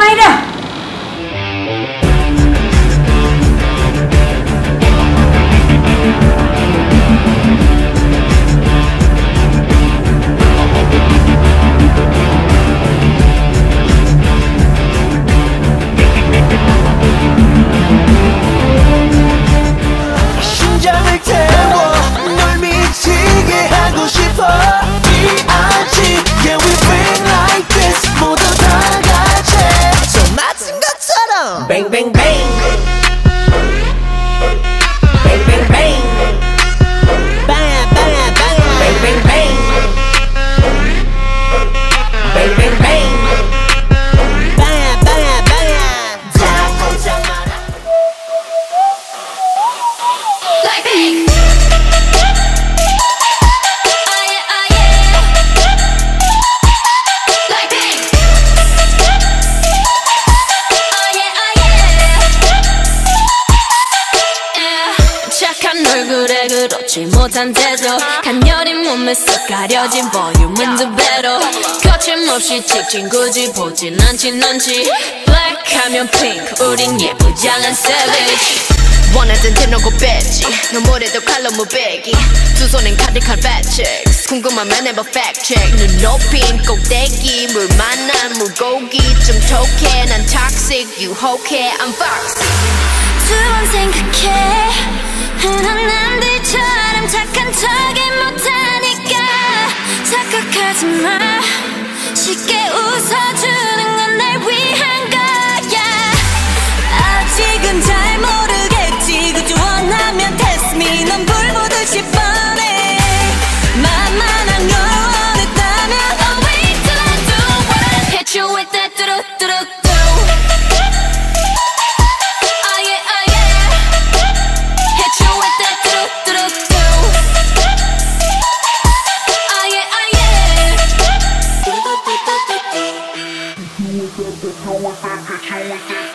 Mayra? bang bang. 못한 태도 간녀린 몸에 쏙 가려진 볼륨은 두 배로 거침없이 찍힌 굳이 보진 않지 넌지. 블랙하면 핑크 우린 예쁘장한 savage. 원하던 대놓고 뺐지. 너무래도 칼로 무배기. 두 손엔 가득한 checks 궁금하면 해봐 check. 눈 높인 꼭대기 물 만난 물고기. 좀 톡해 난 toxic. 유혹해 I'm fox 두번 생각해. 넌 남들처럼 착한 척이 못하니까 착각하지 마. 쉽게 with it, if you with it, get you with it.